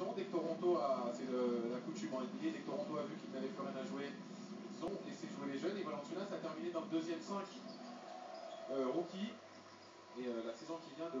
saison. Dès que Toronto a, c'est la coutume hein. en NBA, dès que Toronto a vu qu'il n'avait plus rien à jouer, ils ont laissé jouer les jeunes. Et Valanciunas a terminé dans le deuxième 5 euh, rookie. Et euh, la saison qui vient de